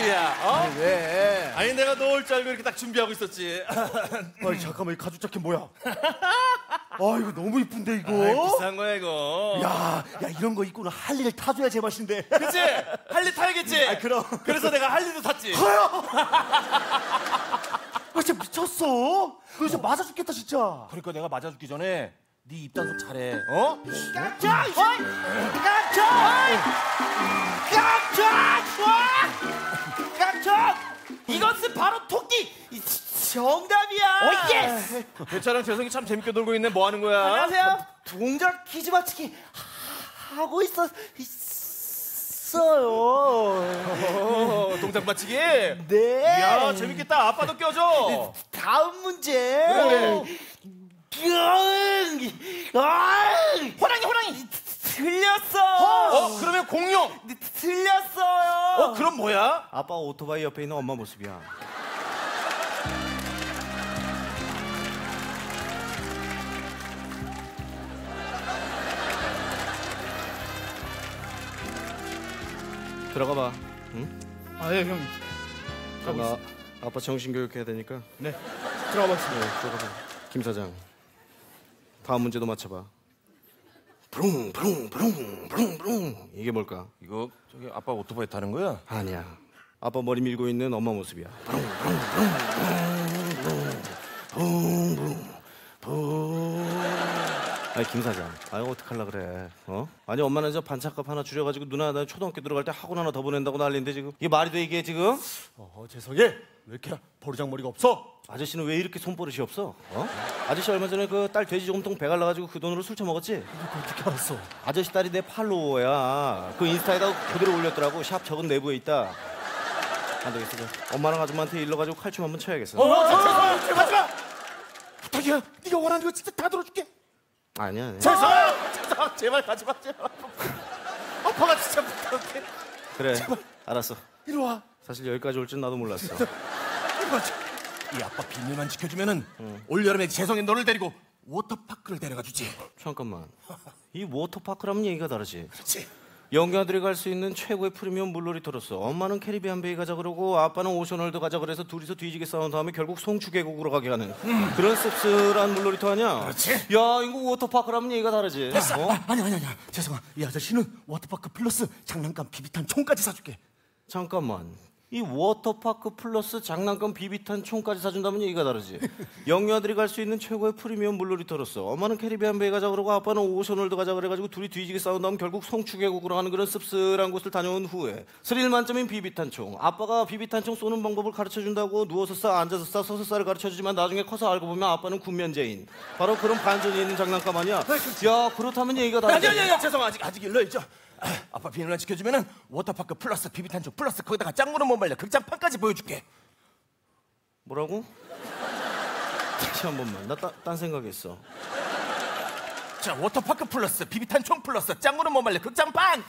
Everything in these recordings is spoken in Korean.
수야. 어? 왜? 아니 내가 너올줄 알고 이렇게 딱 준비하고 있었지. 아니 잠깐만 이 가죽 자켓 뭐야? 아 이거 너무 이쁜데 이거. 아이, 비싼 거야 이거. 야, 야 이런 거 입고는 할리를 타줘야 제맛인데. 그치? 할리 타야겠지? 아, 그럼. 그래서 내가 할리도 탔지. 아 진짜 미쳤어. 너 진짜 맞아 죽겠다 진짜. 그러니까 내가 맞아 죽기 전에 네 입단속 잘해. 어? 깜짝! 깜짝! 깜짝! 깜짝! 이것은 바로 토끼 이- 정답이야. Oh yes! 배차랑 재성이 참 재밌게 놀고 있네. 뭐 하는 거야? 안녕하세요. 동작 퀴즈 맞히기 하- 하고 있어 있어요. 어, 동작 맞히기? 네. 야 재밌겠다. 아빠도 껴줘. 다음 문제. 아! 호랑이 호랑이 틀렸어. 어? 그러면 공룡. 틀렸어요. 어? 그럼 뭐야? 아빠 오토바이 옆에 있는 엄마 모습이야. 들어가 봐. 응? 아예 형. 나 아빠 정신 교육해야 되니까. 네. 들어가 봐. 네, 들어가 봐. 김 사장. 다음 문제도 맞춰봐. 브룽 브룽 브룽 브룽 브룽 이게 뭘까? 이거 저기 아빠 오토바이 타는 거야? 아니야. 아빠 머리 밀고 있는 엄마 모습이야. 아니 김 사장, 아유 어떡할라 그래? 어? 아니 엄마는 저 반찬값 하나 줄여가지고 누나 나 초등학교 들어갈 때 학원 하나 더 보낸다고 난리인데 지금 이게 말이 돼 이게 지금? 어 재성이 왜 이렇게 버르장머리가 없어? 아저씨는 왜 이렇게 손버릇이 없어? 어? 아저씨 얼마 전에 그 딸 돼지 저금통 배갈라가지고 그 돈으로 술 처먹었지? 어떻게 알았어? 아저씨 딸이 내 팔로워야. 그 인스타에다 그대로 올렸더라고. 샵 적은 내부에 있다. 안 되겠어. 저. 엄마랑 아줌마한테 일러가지고 칼춤 한번 쳐야겠어. 어, 재성아, 제발 하지 마. 부탁이야. 네가 원하는 거 진짜 다 들어줄게. 아니야. 아니야. 재성아, 재성아, 제발 가지 마, 제발. 아빠가 진짜 부탁해. 그래. 알았어. 이리 와. 사실 여기까지 올 줄 나도 몰랐어. 이리 와. 이 아빠 비밀만 지켜주면은 올 여름에 재성이 너를 데리고 워터파크를 데려가 주지. 잠깐만. 이 워터파크라면 얘기가 다르지. 그렇지. 영유아들이 갈 수 있는 최고의 프리미엄 물놀이터로서 엄마는 캐리비안 베이 가자 그러고 아빠는 오션월드 가자 그래서 둘이서 뒤지게 싸운 다음에 결국 송추 계곡으로 가게 하는 그런 씁쓸한 물놀이터 아니야? 그렇지. 야 이거 워터파크라면 얘기가 다르지. 어? 아니 아니 아니야. 재성아, 이 아저씨는 워터파크 플러스 장난감 비비탄 총까지 사줄게. 잠깐만. 이 워터파크 플러스 장난감 비비탄 총까지 사준다면 얘기가 다르지. 영유아들이 갈 수 있는 최고의 프리미엄 물놀이터로서 엄마는 캐리비안 베이 가자 그러고 아빠는 오션월드 가자 그래가지고 둘이 뒤지게 싸운 다음 결국 송추계곡으로 가는 그런 씁쓸한 곳을 다녀온 후에 스릴 만점인 비비탄 총. 아빠가 비비탄 총 쏘는 방법을 가르쳐 준다고 누워서 쏴, 앉아서 쏴, 서서 쏴를 가르쳐 주지만 나중에 커서 알고 보면 아빠는 군면제인. 바로 그런 반전이 있는 장난감 아니야? 야 그렇다면 얘기가 다르지. 아니 아니 아니 재성 아직 아직 일러 있죠. 아빠 비밀만 지켜주면은 워터파크 플러스 비비탄 총 플러스 거기다가 짱구는 못 말려 극장판까지 보여줄게. 뭐라고? 다시 한 번만. 나 딴 생각했어. 자 워터파크 플러스 비비탄 총 플러스 짱구는 못 말려 극장판.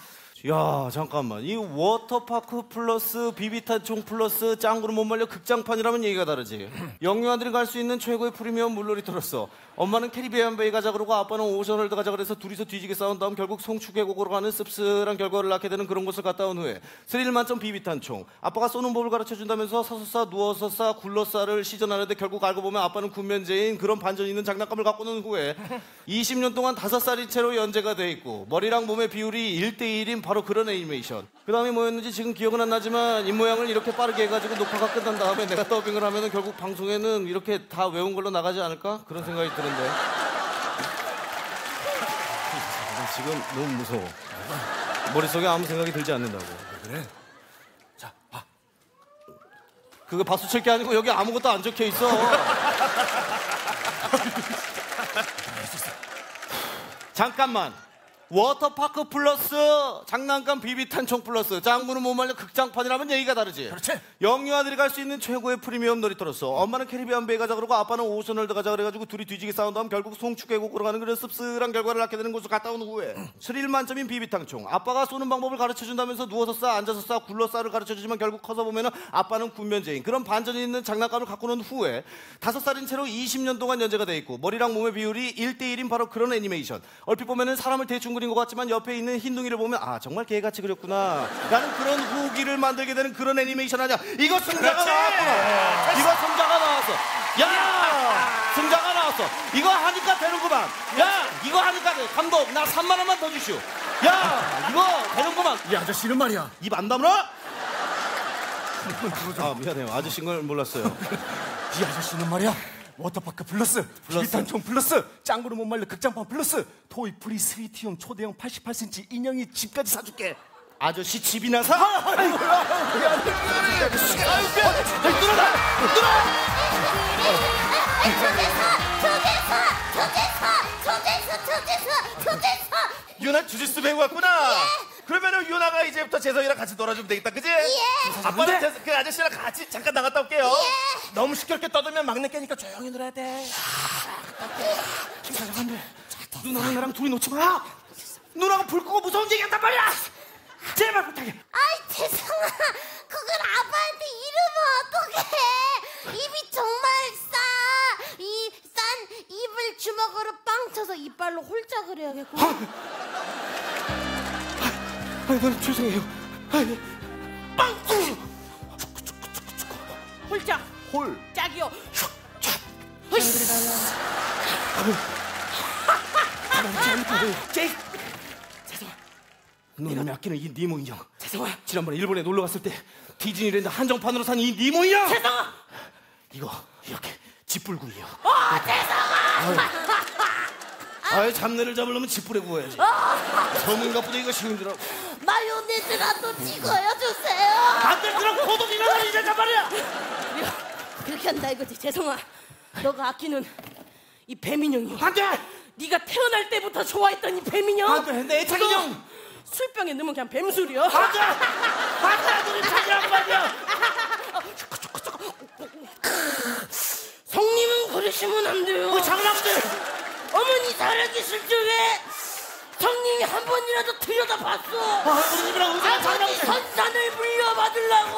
야 잠깐만. 이 워터파크 플러스 비비탄 총 플러스 짱구를 못 말려 극장판이라면 얘기가 다르지. 영유아들이 갈 수 있는 최고의 프리미엄 물놀이터로서 엄마는 캐리비안 베이 가자 그러고 아빠는 오션월드 가자 그래서 둘이서 뒤지게 싸운 다음 결국 송추계곡으로 가는 씁쓸한 결과를 낳게 되는 그런 곳을 갔다 온 후에 스릴 만점 비비탄 총. 아빠가 쏘는 법을 가르쳐 준다면서 서서 쏴 누워서 쏴 굴러 쏴를 시전하는데 결국 알고 보면 아빠는 군면제인 그런 반전 있는 장난감을 갖고 논 후에 20년 동안 다섯 살인 채로 연재가 돼 있고 머리랑 몸의 비율이 1대1인 바로 그런 애니메이션 그 다음에 뭐였는지 지금 기억은 안 나지만 입모양을 이렇게 빠르게 해가지고 녹화가 끝난 다음에 내가 더빙을 하면 은 결국 방송에는 이렇게 다 외운 걸로 나가지 않을까? 그런 생각이 드는데 지금 너무 무서워 머릿속에 아무 생각이 들지 않는다고 그래. 자 봐. 그거 박수 칠 게 아니고 여기 아무것도 안 적혀 있어 잠깐만 워터파크 플러스 장난감 비비탄총 플러스 짱구는 못 말려 극장판이라면 얘기가 다르지. 그렇지. 영유아들이 갈 수 있는 최고의 프리미엄 놀이터로서 엄마는 캐리비안 베이 가자 그러고 아빠는 오션월드 가자 그래가지고 둘이 뒤지게 싸운 다음 결국 송추계곡으로 가는 그런 씁쓸한 결과를 낳게 되는 곳을 갔다 온 후에 스릴 만점인 비비탄총. 아빠가 쏘는 방법을 가르쳐 준다면서 누워서 쏴 앉아서 쏴 굴러 쏴를 가르쳐 주지만 결국 커서 보면 은 아빠는 군면제인. 그런 반전이 있는 장난감을 갖고 논 후에 다섯 살인 채로 20년 동안 연재가 돼 있고 머리랑 몸의 비율이 1대1인 바로 그런 애니메이션. 얼핏 보면 은 사람을 대충 그린 것 같지만 옆에 있는 흰둥이를 보면 아 정말 개같이 그렸구나. 라는 그런 후기를 만들게 되는 그런 애니메이션 아니야? 이거 승자가 나왔구나. 이거 승자가 나왔어. 야 승자가 나왔어. 이거 하니까 되는구만. 야 이거 하니까 돼. 감독 나 3만 원만 더 주시오. 야 이거 되는구만. 이 아저씨는 말이야. 입 안 다물어? 아 미안해요. 아저씨인 걸 몰랐어요. 이 아저씨는 말이야. 워터파크 플러스, 비탄총 플러스, 짱구로 못 말려 극장판 플러스, 토이 프리 스위트형 초대형 88cm 인형이 집까지 사줄게. 아저씨 집이나 사? 초대서 초대서 초대서 유나 주짓수 배우 왔구나. 그러면은 유나가 이제부터 재성이랑 같이 놀아주면 되겠다, 그지? 아빠는 재- 그 아저씨랑 같이 잠깐 나갔다 올게요. 너무 시끄럽게 떠들면 막내 깨니까 조용히 놀아야 돼. 누나랑 나랑 둘이 놓지 마. 누나가 불 끄고 무서운 얘기 한단 말이야. 제발 부탁해. 아이 재성아. 그걸 아빠한테 이러면 어떡해? 입이 정말 싸 이 싼 입을 주먹으로 빵 쳐서 이빨로 홀짝을 해야겠고 아이 난 죄송해요. 아이, 홀짝. 홀. 짝이요. 제이 너놈이 아끼는 이 니모 인형. 죄송아 지난번에 일본에 놀러 갔을 때 디즈니랜드 한정판으로 산 이 니모 인형! 재성아 이거 이렇게 짓불구이요. 아 죄송아 아이 잡내를 잡으려면 짓불에 구워야지. 전문가보다 이거 쉬운더라고 마요네즈라도 찍어요 주세요. 안돼 그럼 고독이나 이제 말이야 그렇게 한다 이거지. 재성아. 너가 아끼는 이 뱀인형이요 안돼 네가 태어날 때부터 좋아했던 이 뱀인형 안돼 내 애착 인형 이거 술병에 넣으면 그냥 뱀술이요 안돼 안돼 우리 찾으라고 말이야. 성님은 그러시면 안 돼요. 장난들 어머니 살아계실 적에 성님이 한 번이라도 들여다봤어 아 우리 집이랑 의사가 아버지 선산을 물려받으려고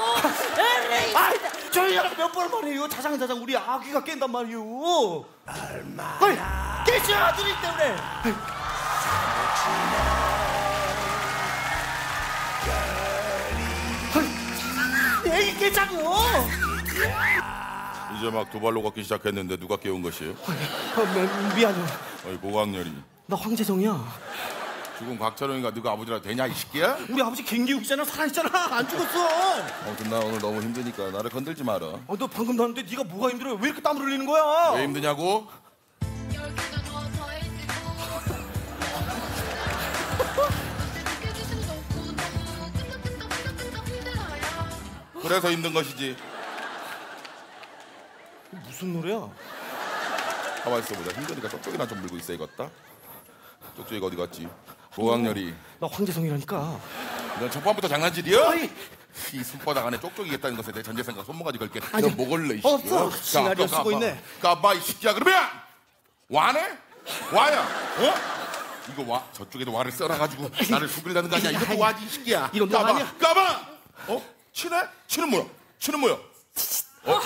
아, 저희 랑 몇번 말해요. 자장자장 우리 아기가 깬단 말이오. 얼마? 깨지 아들이 때문에. 애기 깨자고. 이제 막 두 발로 걷기 시작했는데 누가 깨운 것이에요? 어, 미안해. 어이 고강렬이 나 황재성이야. 죽은 곽철웅이가 네가 아버지라 되냐 이 새끼야? 우리 아버지 김기욱이잖아. 살아있잖아. 안 죽었어. 아무튼 나 오늘 너무 힘드니까 나를 건들지 마라 어, 너 방금 나는데 네가 뭐가 힘들어? 왜 이렇게 땀을 흘리는 거야? 왜 힘드냐고? 그래서 힘든 것이지 무슨 노래야? 가만 있어보자 힘드니까 쪽쪽이나 좀 물고 있어야겠다 쪽쪽이가 어디 갔지? 고강렬이 나 황재성이라니까. 넌 첫판부터 장난질이야? 아이. 이 손바닥 안에 쪽쪽이겠다는 것에 대해 전재생각 손모가지 걸게 아니, 너 먹을래 이 없어. 새끼야? 시나리오 까, 쓰고. 있네. 까봐 이 새끼야 그러면 와네? 와야 어? 이거 와 저쪽에도 와를 썰어가지고 나를 속이려는 거 아니야 이것도 와지 이 새끼야 이건 너 까봐 아니야. 까봐 어? 치네? 치는 뭐야? 치는 뭐야? 어?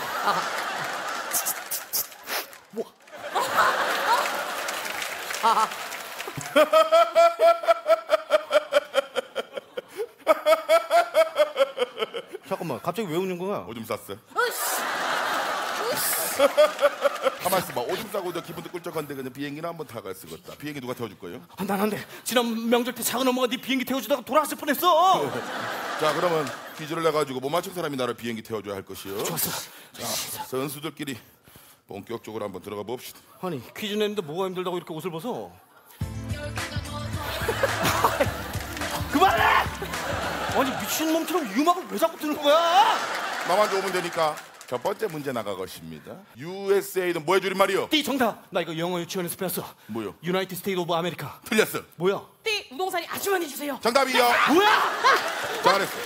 잠깐만. 갑자기 왜 웃는 거야? 오줌 쌌어 으쌰 가만 있어봐 오줌 싸고 저 기분도 꿀쩍한데 그냥 비행기나 한번 타갈 쓰겠다 비행기 누가 태워줄 거예요? 아, 난안 돼. 지난 명절 때 작은 엄마가 네 비행기 태워주다가 돌아갔을 뻔했어. 자 그러면 퀴즈를 내가지고 못 맞춘 사람이 나를 비행기 태워줘야 할 것이요 좋았어. 자 선수들끼리 본격적으로 한번 들어가 봅시다 아니 퀴즈 내는데 뭐가 힘들다고 이렇게 옷을 벗어? 그만해! 아니 미친 놈처럼 이 음악을 왜 자꾸 듣는 거야? 나만 좋으면 되니까 첫 번째 문제 나가겠습니다 USA는 뭐의 줄임말이요? 띠 정답. 나 이거 영어 유치원에서 배웠어. 뭐요? United State of America. 틀렸어 뭐야? 띠 우동사리 아주 많이 주세요 정답이요 뭐야? 잘했어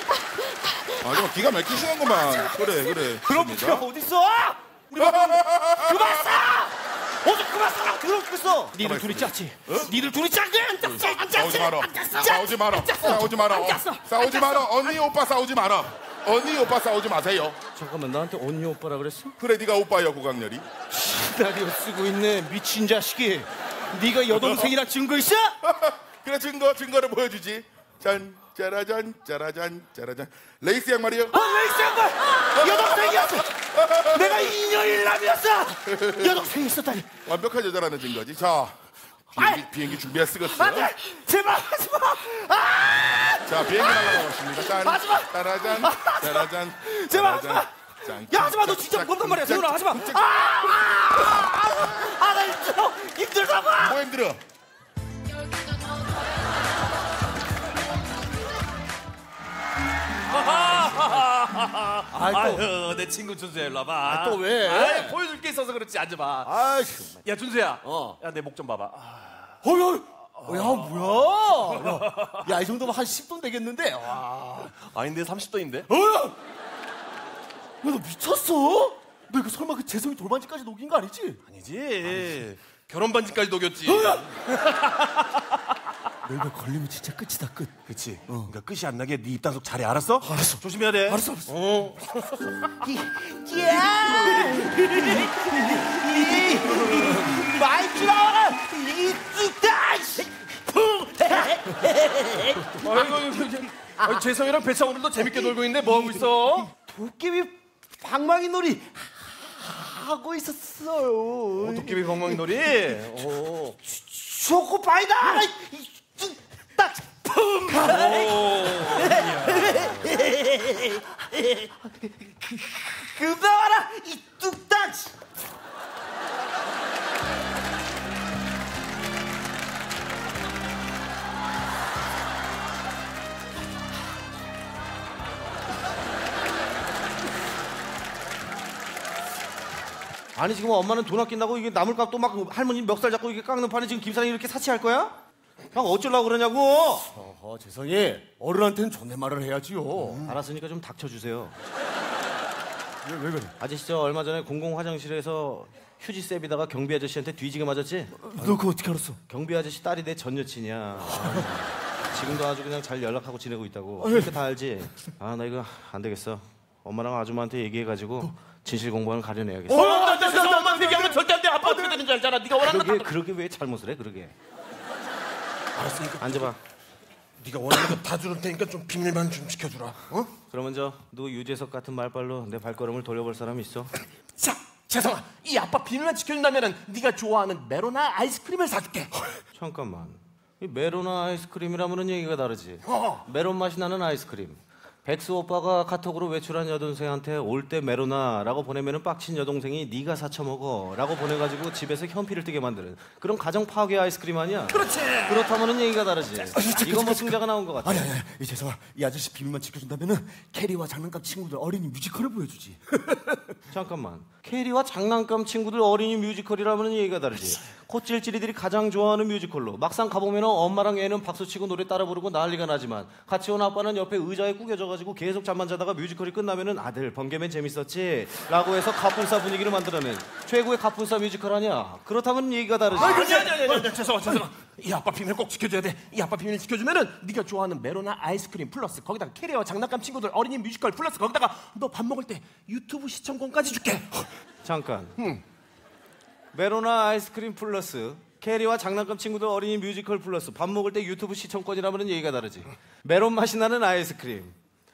아 정말 기가 막히시는구만 그래 그래 그럼 좋습니다. 네가 어딨어? 우리 밥 그만 싸! 어제 그만 싸라 그럼 죽겠어. 니들 둘이 짰지? 니들 둘이 짰지? 안 짰어? 안 싸우지 마라 짰어? 싸우지 마라 싸우지 마라 안 짰어. 싸우지 마라 언니 오빠 싸우지 마라 언니 오빠 싸우지 마세요 잠깐만 나한테 언니 오빠라 그랬어? 그래 네가 오빠야 고강렬이 시나리오 쓰고 있네 미친 자식이 네가 여동생이란 증거 있어? 그래 증거 증거를 보여주지. 짠 짜라잔 짜라잔 짜라잔. 레이스 양말이요. 아, 레이스 양말! 여동생이었어! 내가 2년일 남이었어! 여동생이 있었다니! 완벽한 여자라는 증거지. 자 비행기, 비행기 준비할 쓰겠어. 안 돼! 제발 하지 마! 아! 자 비행기 날아가겠습니다. 짠 하지 마! 짜라잔 짜라잔. 제발 하지 마! 짠, 야, 하지 마! 너 진짜 무겁단 말이야! 세훈아, 하지 마! 아! 아! 아! 아, 나 힘들어! 힘들다고! 뭐 힘들어? 아이, 또, 아유 내 친구 준수야 일로 와봐. 아, 또 왜? 아이, 보여줄 게 있어서 그렇지 앉아봐. 아이, 야 준수야. 어. 야 내 목 좀 봐봐. 아, 어이, 어이. 어, 야, 뭐야? 야, 야, 이 정도면 한 10돈 되겠는데? 와. 아닌데 30도인데? 어? 야, 너 미쳤어? 너 이거 설마 그 재성이 돌반지까지 녹인 거 아니지? 아니지. 결혼 반지까지 녹였지. 너 이거 걸리면 진짜 끝이다, 끝. 그치. 그러니까 끝이 안 나게 네 입단속 잘해 알았어? 알았어. 조심해야 돼. 알았어, 알았어. 어. 마이크 나와라! 이 뚝딱! 아이고, 이거, 아이, 재성이랑 배차 오늘도 재밌게 놀고 있는데 뭐 하고 있어? 도깨비 방망이 놀이 하고 있었어요. 도깨비 방망이 놀이. 오. 초코파이다! 이 딱! 펑! 금방 와라! 이 뚝딱! 아니 지금 엄마는 돈 아낀다고 이게 나물값도 막 할머니 멱살 잡고 이렇게 깎는 판에 지금 김사장이 이렇게 사치할 거야? 형 어쩌려고 그러냐고 어, 재성이 어른한테는 존댓말을 해야지요. 알았으니까 좀 닥쳐주세요 왜, 왜 그래? 아저씨 저 얼마 전에 공공 화장실에서 휴지 셉이다가 경비 아저씨한테 뒤지게 맞았지? 너 그거 어떻게 알았어? 경비 아저씨 딸이 내 전 여친이야 지금도 아주 그냥 잘 연락하고 지내고 있다고 그렇게 다 알지? 아 나 이거 안 되겠어 엄마랑 아줌마한테 얘기해가지고 진실 공방을 가려내야겠어 어, 나 진짜 엄마한테 얘기하면 절대 안 돼. 아빠 어떻게 되는 줄 알잖아. 네가 원하는 거 그러게 다. 그러게 왜 잘못을 해 그러게 알았으니까 앉아봐 네가 원하는 거다 주는 테니까 좀 비밀만 좀 지켜주라. 어? 그럼 먼저 누 유재석 같은 말빨로 내 발걸음을 돌려볼 사람이 있어? 자, 재성아, 이 아빠 비밀만 지켜준다면은 네가 좋아하는 메로나 아이스크림을 사줄게. 잠깐만. 이 메로나 아이스크림이라면은 얘기가 다르지. 어. 메론 맛이 나는 아이스크림. 백수 오빠가 카톡으로 외출한 여동생한테 올 때 메로나라고 보내면은 빡친 여동생이 네가 사 처먹어라고 보내가지고 집에서 현피를 뜨게 만드는 그런 가정 파괴 아이스크림 아니야? 그렇지. 그렇다면은 얘기가 다르지. 이건 뭐 승자가 나온 것 같아. 아니, 아니, 아니. 이 재성아, 이 아저씨 비밀만 지켜준다면은 캐리와 장난감 친구들 어린이 뮤지컬을 보여주지. 잠깐만. 캐리와 장난감 친구들 어린이 뮤지컬이라면 얘기가 다르지. 코찔찔이들이 가장 좋아하는 뮤지컬로 막상 가보면 엄마랑 애는 박수치고 노래 따라 부르고 난리가 나지만 같이 온 아빠는 옆에 의자에 구겨져 가지고 계속 잠만 자다가 뮤지컬이 끝나면은 아들 번개맨 재밌었지? 라고 해서 갑분싸 분위기를 만들어낸 최고의 갑분싸 뮤지컬 아니야. 그렇다면 얘기가 다르지. 아니, 아니, 아니, 아니, 아니, 재성아, 재성아. 이 아빠 비밀 꼭 지켜줘야 돼. 이 아빠 비밀 지켜주면은 네가 좋아하는 메로나 아이스크림 플러스 거기다가 캐리와 장난감 친구들 어린이 뮤지컬 플러스 거기다가 너 밥 먹을 때 유튜브 시청권까지 줄게. 잠깐. 메로나 아이스크림 플러스 캐리와 장난감 친구들 어린이 뮤지컬 플러스 밥 먹을 때 유튜브 시청권이라면 얘기가 다르지. 메론 맛이 나는 아이스크림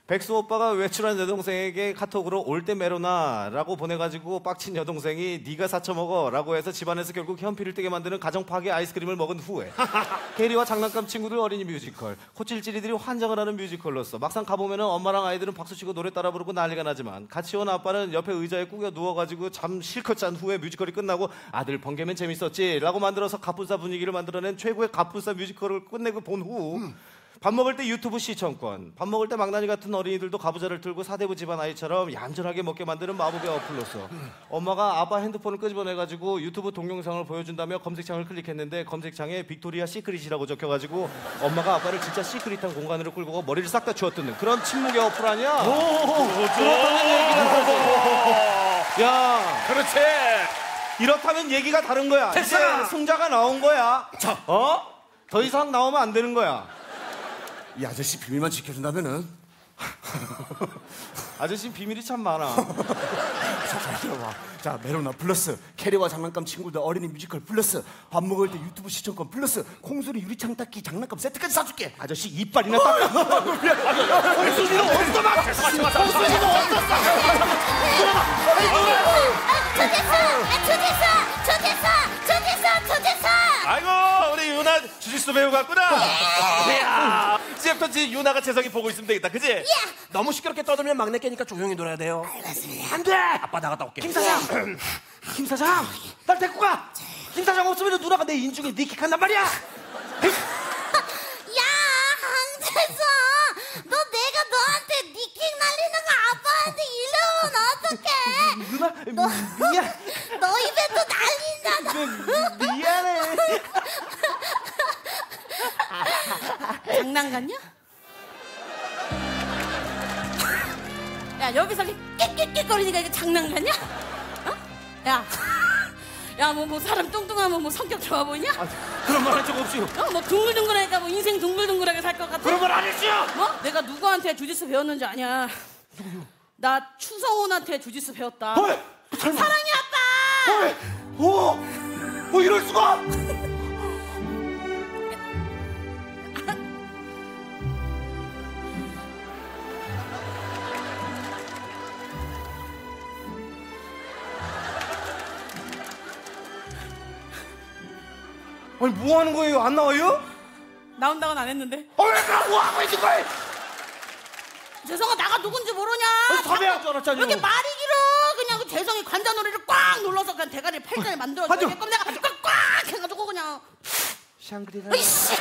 백수 오빠가 외출한 여동생에게 카톡으로 올 때 메로나라고 보내가지고 빡친 여동생이 네가 사 처먹어라고 해서 집안에서 결국 현피를 뜨게 만드는 가정 파괴 아이스크림을 먹은 후에 캐리와 장난감 친구들 어린이 뮤지컬 코찔찔이들이 환장을 하는 뮤지컬로서 막상 가보면은 엄마랑 아이들은 박수치고 노래 따라 부르고 난리가 나지만 같이 온 아빠는 옆에 의자에 꾸겨 누워가지고 잠 실컷 잔 후에 뮤지컬이 끝나고 아들 번개맨 재밌었지라고 만들어서 갑분싸 분위기를 만들어낸 최고의 갑분싸 뮤지컬을 끝내고 본후 밥 먹을 때 유튜브 시청권, 밥 먹을 때 망나니 같은 어린이들도 가부좌를 틀고 사대부 집안 아이처럼 얌전하게 먹게 만드는 마법의 어플로서 엄마가 아빠 핸드폰을 끄집어내가지고 유튜브 동영상을 보여준다며 검색창을 클릭했는데 검색창에 빅토리아 시크릿이라고 적혀가지고 엄마가 아빠를 진짜 secret한 공간으로 끌고 가 머리를 싹 다 쥐어뜯는 그런 침묵의 어플 아니야? 그렇다면 얘기가 다르지. 야, 그렇지. 이렇다면 얘기가 다른 거야. 이제 됐어! 승자가 나온 거야. 어? 더 이상 나오면 안 되는 거야. 이 아저씨 비밀만 지켜준다면은 아저씨 비밀이 참 많아. 잘 들어봐. 자, 메로나 플러스, 캐리와 장난감 친구들 어린이 뮤지컬 플러스, 밥 먹을 때 유튜브 시청권 플러스, 콩소리 유리창 닦기 장난감 세트까지 사줄게. 아저씨 이빨이나 닦아. 콩소리는 어디서 나? 콩소리는 어디서 아, 조제사! 아, 조제사! 조제사! 조제사! 조제사! 아이고 유나 주짓수 배우 같구나. 이야 이제부터 지 유나가 재석이 보고 있으면 되겠다, 그지? 너무 시끄럽게 떠들면 막내 깨니까 조용히 놀아야 돼요. 안 돼. 아빠 나갔다 올게. 김 사장! 김 사장! 날 데리고 가! 김 사장 없으면 누나가 내 인중에 니킥한단 말이야! 야, 황재서! 너 내가 너한테 니킥 날리는 거 아빠한테 이러면 어떡해? 누나, 미안. 너 입에도 날린다. 미안해. 장난 같냐? 야 여기서 끽끽끽거리니까 이게 장난 같냐? 어? 야, 야 뭐 뭐 사람 뚱뚱하면 뭐 성격 좋아 보이냐? 그런 말 한 적 없지요. 어? 뭐 둥글둥글하니까 뭐 인생 둥글둥글하게 살 것 같아? 그런 말안 했지요. 뭐? 내가 누구한테 주짓수 배웠는지 아냐? 나 추성훈한테 주짓수 배웠다. 헐! 설마. 사랑해 아빠. 헐! 오! 어, 이럴 수가! 아니 뭐 하는 거예요? 안 나와요? 나온다고는 안 했는데. 어, 왜 그럼 뭐 하고 있는 거예요? 재성아 나가 누군지 모르냐? 아니, 섭외할 줄 알았잖아요. 왜 이렇게 말이 길어? 그냥 그 재성이 관자놀이를 꽉 눌러서 그냥 대가리 팔자에 만들어줘. 하죠. 그럼 내가 꽉 꽉 해가지고 그냥. 샹그리라. 으이씨,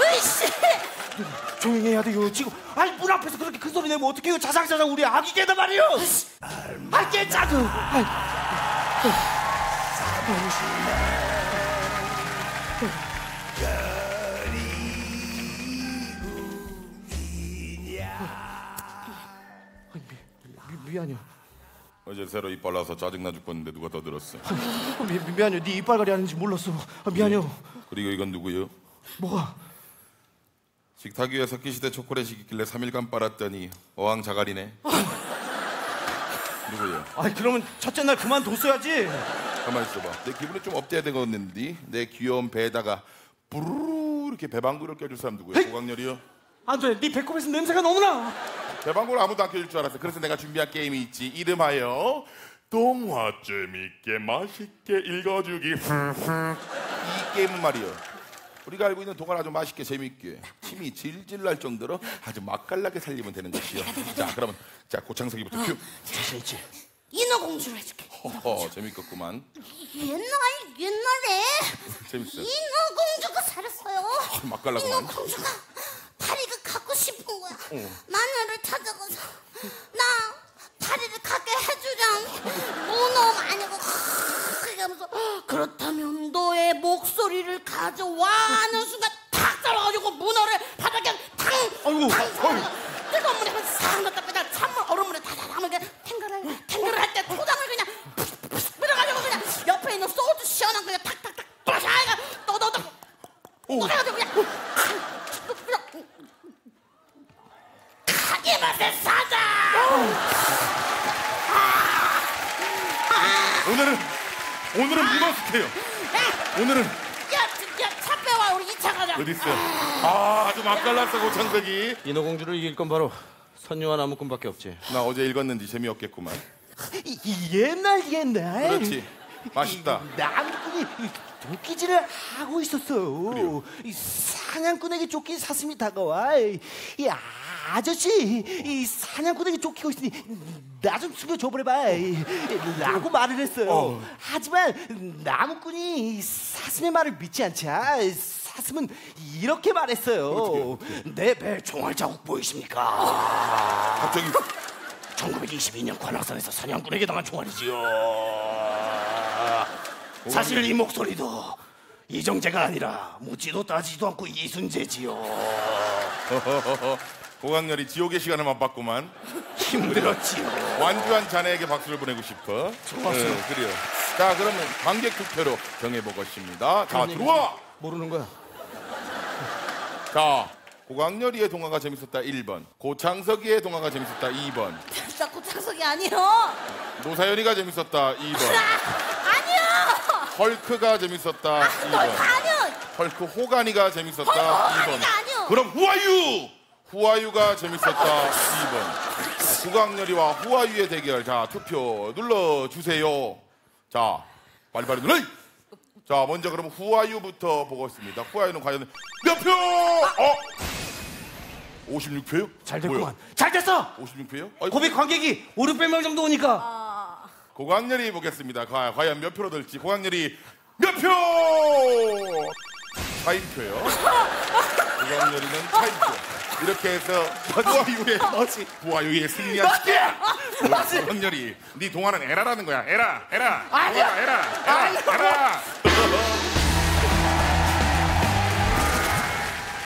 으이씨. 조용히 해야 돼요. 지금 아니 문 앞에서 그렇게 큰 소리 내면 어떡해요? 자장자장 우리 아기 개다 말이요. 아 깨짜도. 아이. 미, 미안해요. 어제 새로 이빨 나서 짜증나 죽겠는데 누가 더 들었어? 미, 미- 미안해요. 네 이빨갈이 하는지 몰랐어. 아, 미안해요. 그리고 이건 누구요? 뭐가? 식탁 위에 석기시대 초콜릿이 있길래 3일간 빨았더니 어항 자갈이네. 누구요? 아니 그러면 첫째 날 그만뒀어야지. 가만 있어봐. 내 기분이 좀 업돼야 되겠는데 내 귀여운 배에다가 부르르 이렇게 배방구를 껴줄 사람 누구야? 고강렬이요? 안 돼. 네 배꼽에서 냄새가 너무나. 배방구를 아무도 안 껴줄 줄 알았어. 그래서 내가 준비한 게임이 있지. 이름하여 동화 재밌게 맛있게 읽어주기. 이 게임은 말이요. 우리가 알고 있는 동화를 아주 맛있게 재밌게 침이 질질 날 정도로 아주 맛깔나게 살리면 되는 것이요. 자, 그러면 자 고창석이부터 큐. 자신 있지. 인어공주를 해줄게. 허허 재밌겠구만. 옛날 옛날에 재밌어. 인어공주가 살았어요. 맛깔나구만. 인어공주가 다리가 갖고 싶은 거야. 마녀를 찾아가서 나 다리를 갖게 해주렴. 문어 마녀가 그렇게 하면서 그렇다면 너의 목소리를 가져와 하는 순간 탁 떨어가지고 문어를 바닥에 탕! 아이고, 탕! 아이고. 뜨거운 물에 한번 싹 넣었다 그냥 찬물 얼음물에 다다다 하면 그냥 탱글을 탱글을 할 때 초장을 그냥 푹푹 뿌려가지고 그냥 옆에 있는 소주 시원한 거 그냥 탁탁탁 뿌려서 너너너 뿌려가지고 그냥 그냥 가게 맛에 사자 오늘은 오늘은 문어스케요. 오늘은 야야차 빼와 우리 2차 가자 어디 있어? 아, 아주 맛깔났어 고창석이. 인어공주를 이길 건 바로 선유와 나무꾼밖에 없지. 나 어제 읽었는지 재미없겠구만. 이, 이 옛날 옛날. 그렇지. 맛있다. 남군이 도끼질을 하고 있었어요. 이 사냥꾼에게 쫓긴 사슴이 다가와. 이, 이 아저씨, 이 사냥꾼에게 쫓기고 있으니 나 좀 숨겨줘버려봐. 이, 라고 말을 했어요. 하지만 나무꾼이 이 사슴의 말을 믿지 않자. 사슴은 이렇게 말했어요. 내배 총알 자국 보이십니까? 갑자기 1922년 관악산에서 사냥꾼에게 당한 총알이지요. 사실 이 목소리도 이정재가 아니라 묻지도 따지도 않고 이순재지요. 고강렬이 지옥의 시간을 맛봤구만. 힘들었지요. 완주한 자네에게 박수를 보내고 싶어. 좋았어요. 그래요. 자, 그러면 관객 투표로 정해보겠습니다. 자, 들어와! 모르는 거야. 자, 고강렬이의 동화가 재밌었다 1번, 고창석이의 동화가 재밌었다 2번, 진짜 고창석이 아니요. 노사연이가 재밌었다 2번. 아니요. 헐크가 재밌었다 너 2번. 아니요. 헐크 호간이가 재밌었다 헐크 2번. 호간이가 아니요. 그럼 후아유! 후아유가 재밌었다 2번. 구강렬이와 후아유의 대결. 자, 투표 눌러주세요. 자, 빨리빨리 눌러! 자, 먼저 그럼 후아유부터 보겠습니다. 후아유는 과연 몇 표? 어? 56표요? 잘 됐구만. 잘 됐어. 56표요? 고백 관객이 5, 600명 정도 오니까. 고강렬이 보겠습니다. 과- 과연 몇 표로 될지. 고강렬이 몇 표? 차인표요. 고강렬이는 차인표. 이렇게 해서 후아유의 후아유의 승리한 시대. 고강렬이 네 동화는 에라라는 거야. 에라, 에라. 아니야. 에라, 에라, 에라, 에라.